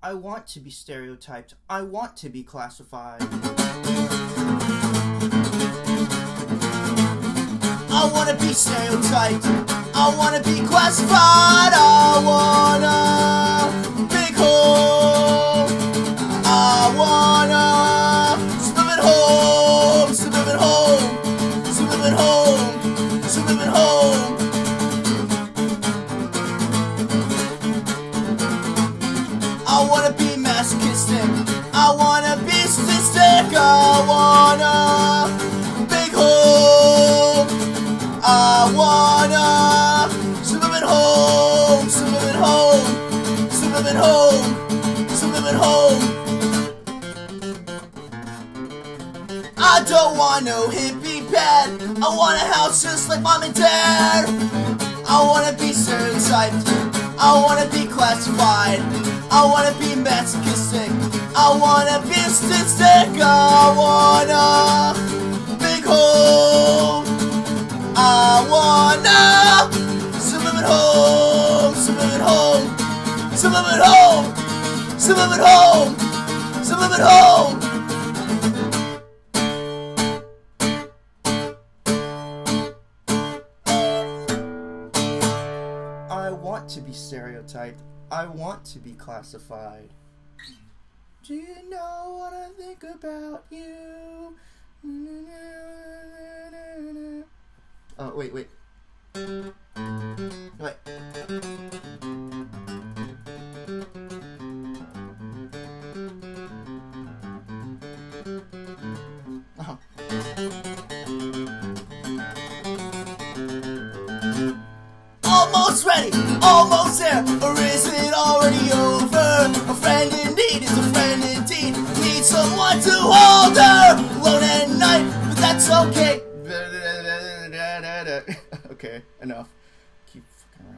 I want to be stereotyped. I want to be classified. I wanna be stereotyped. I wanna be classified. I wanna be masochistic. I wanna be sadistic. I wanna big home. I wanna suburban home, suburban home, suburban home, suburban home. I don't want no hippie bed. I want a house just like mom and dad. I wanna be stereotyped. I wanna be classified. I wanna be masochistic. I wanna be a statistic. I wanna big home. I wanna suburban home, suburban home, suburban home, suburban home, suburban home. I want to be stereotyped. I want to be classified. Do you know what I think about you? Oh, wait, wait. Wait. Oh. Almost ready, almost okay. okay, enough. Keep fucking around.